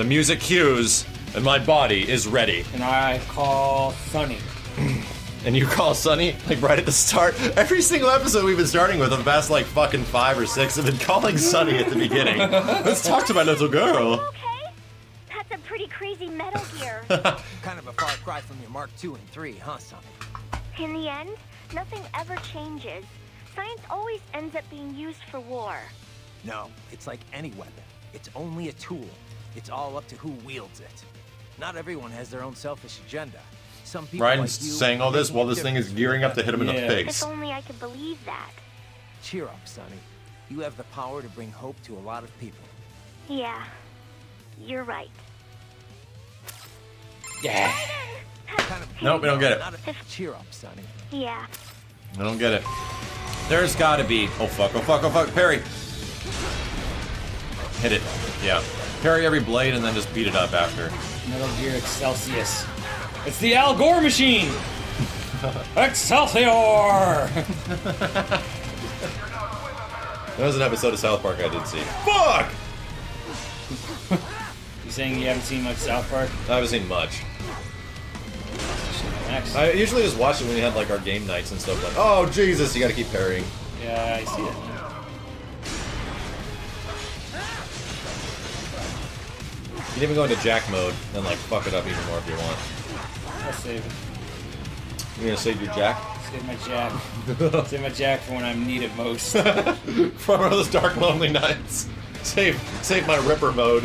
The music cues, and my body is ready. And I call Sunny. And you call Sunny, like right at the start. Every single episode we've been starting with, the past like fucking five or six, have been calling Sunny at the beginning. Let's talk to my little girl. Okay. That's a pretty crazy Metal Gear. Kind of a far cry from your Mark II and 3, huh, Sunny? In the end, nothing ever changes. Science always ends up being used for war. No, it's like any weapon. It's only a tool. It's all up to who wields it. Not everyone has their own selfish agenda. Some people Ryan's like you saying all this while this thing is gearing up to hit him in the face. If only I could believe that. Cheer up, Sunny. You have the power to bring hope to a lot of people. Yeah, you're right. Yeah. Kind of Nope, we don't get it. Cheer up, Sunny. Yeah. I don't get it. There's gotta be. Oh fuck, oh fuck, oh fuck. Parry! Hit it. Yeah. Parry every blade and then just beat it up after. Metal Gear Excelsus. It's the Al Gore machine! Excelsior! That was an episode of South Park I did see. Fuck! you saying you haven't seen much South Park? I haven't seen much. Next. I usually just watch it when we had like our game nights and stuff like, oh Jesus, you gotta keep parrying. yeah, I see it. Can even go into jack mode and like fuck it up even more if you want. I'll save it. You're gonna save your jack? Save my jack. save my jack for when I'm needed most. From those dark lonely nights. Save save my ripper mode.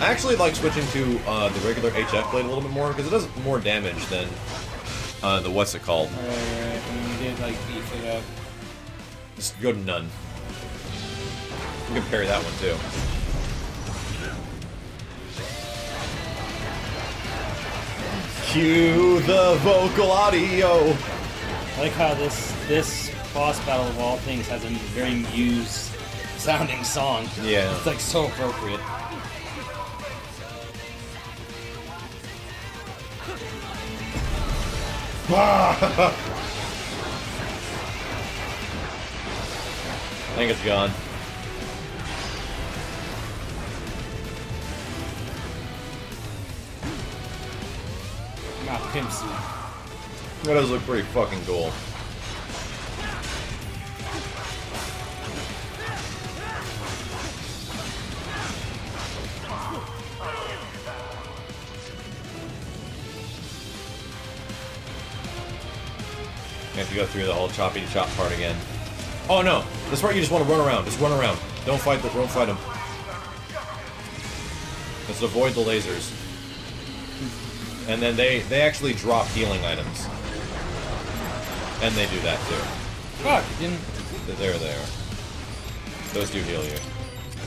I actually like switching to uh, the regular HF blade a little bit more because it does more damage than uh, the what's it called. Right, right. And we did like beef it up. Just go to none. You can parry that one too. Cue the vocal audio. I like how this this boss battle of all things has a very Muse sounding song. Yeah. It's like so appropriate. I think it's gone. Pimp suit. That does look pretty fucking cool. You have to go through the whole choppy chop part again. Oh no! This part you just want to run around. Just run around. Don't fight the don't fight them. Just avoid the lasers. And then they they actually drop healing items. And they do that too. Fuck, it didn't. There they are. Those do heal you.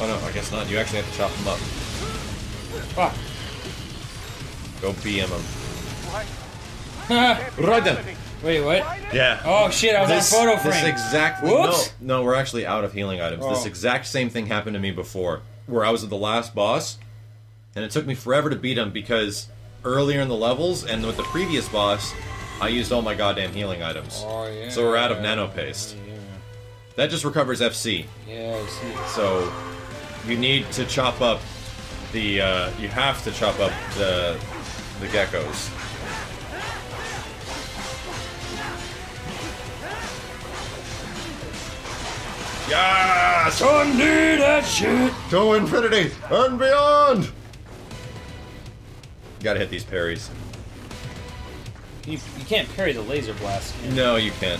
Oh no, I guess not. You actually have to chop them up. Fuck. Go BM them. Right then. Wait, what? Yeah. Oh shit, I was this, on photo frame. This exactly. Whoops. No, no, we're actually out of healing items. This Oh. exact same thing happened to me before, where I was at the last boss, and it took me forever to beat him because earlier in the levels and with the previous boss, I used all my goddamn healing items. Oh yeah. So we're out of nano paste. Yeah, That just recovers FC. yeah, I see. So you need to chop up the. Uh, you have to chop up the the geckos. Yes! Undo that shit. To infinity and beyond! Gotta hit these parries. You, you can't parry the laser blast. can you? No, you can't.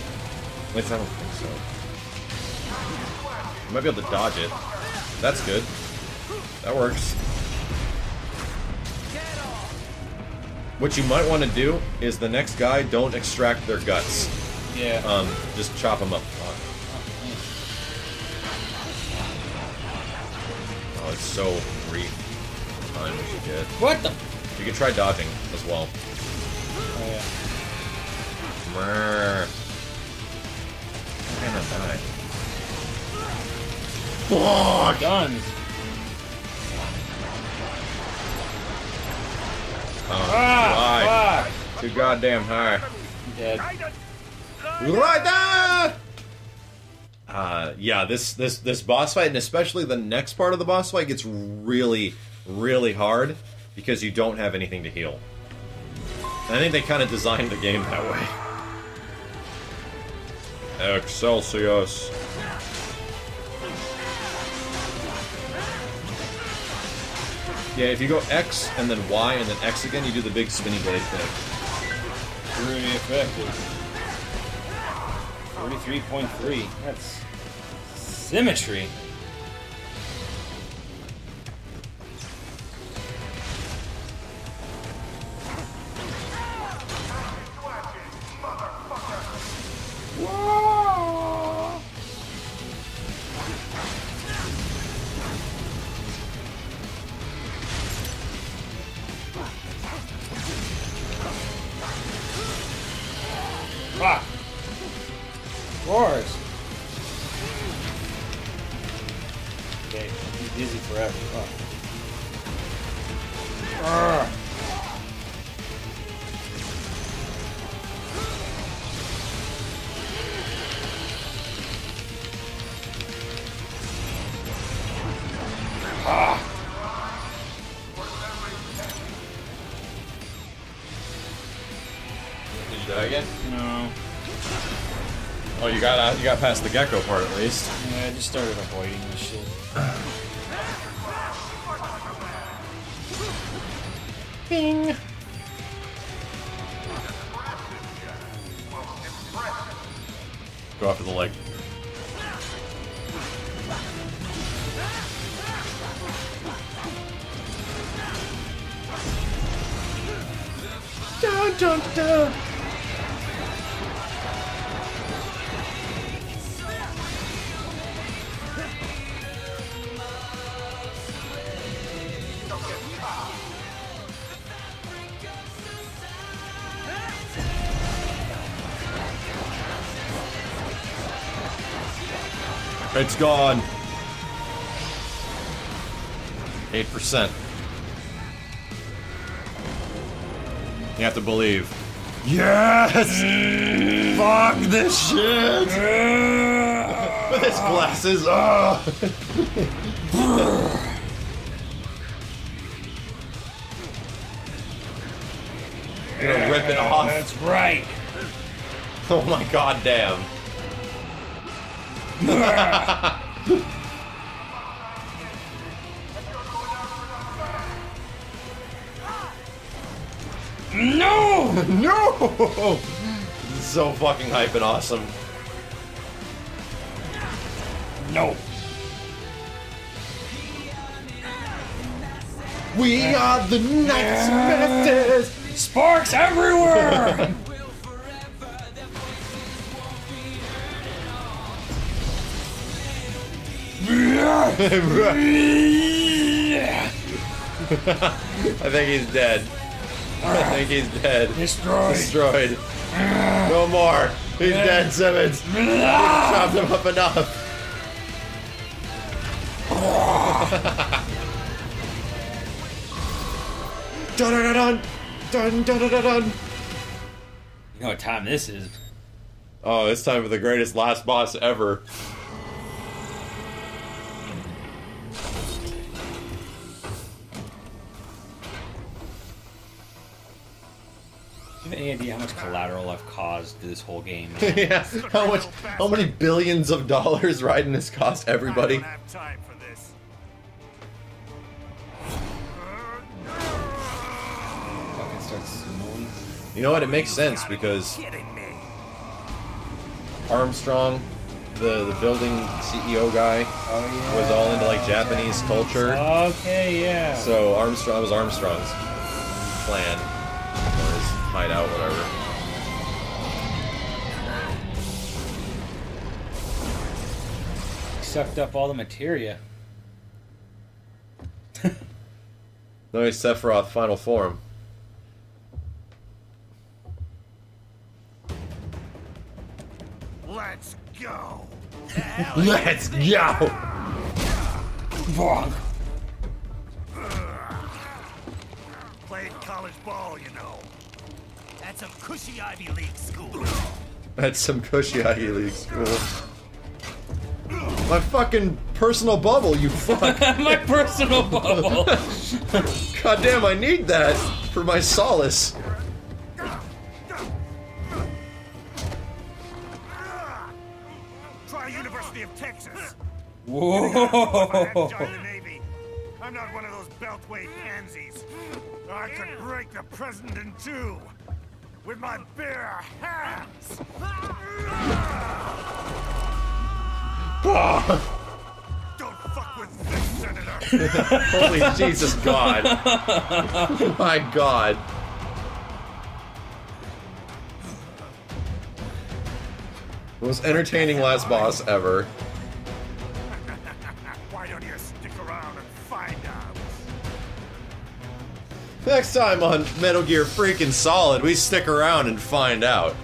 At least I don't think so. You might be able to dodge it. That's good. That works. What you might want to do is the next guy, don't extract their guts. Yeah. Um, just chop them up. Oh, it's so brief time you get. what the? You can try dodging as well. Oh yeah. Brrr. How can I die? Fuck! Guns. Oh, Ah, right. Too goddamn high. fuck. Dead. Right there! uh, yeah, this this this boss fight, and especially the next part of the boss fight, gets really, really hard because you don't have anything to heal. And I think they kind of designed the game that way. Excelsus. Yeah, if you go X and then Y and then X again, you do the big spinny blade thing. Pretty effective. 43.3. That's symmetry. course. Okay, I'll be dizzy forever. You got uh, you got past the gecko part at least. Yeah, I just started avoiding this shit. Bing. Go after the leg. Dun, dun, dun. It's gone. 8%. You have to believe. Yes! Fuck this shit! With his glasses. Oh. Gonna rip it off. That's right. Oh my god damn. No! No! This is so fucking hype and awesome. No. We are the Knights Masters! Sparks everywhere! I think he's dead. I think he's dead. Destroyed. Destroyed. No more. He's dead, Simmons. You chopped him up enough. dun dun dun dun dun dun dun. You know what time this is? Oh, it's time for the greatest last boss ever. You have any idea how much collateral I've caused this whole game? yeah. How much? How many billions of dollars riding this cost everybody? I don't have time for this. Fucking starts snowing. You know what? It makes sense because Armstrong, the the building CEO guy, Oh yeah. was all into like Japanese culture. Okay, yeah. So Armstrong was Armstrong's plan or his hideout, whatever. sucked up all the materia. No, he's Sephiroth final form. Let's go. Let's go. Bonk. Played college ball, you know. That's a cushy Ivy League school. That's some cushy Ivy League school. My fucking personal bubble, you fuck. My personal bubble. God damn, I need that for my solace. Try University of Texas. Whoa. hadn't joined the Navy. I'm not one of those beltway pansies. I could break the president in two with my bare hands. Don't fuck with this, Senator. Holy Jesus God. My God. Most entertaining last boss ever. Next time on Metal Gear freaking Solid, we stick around and find out.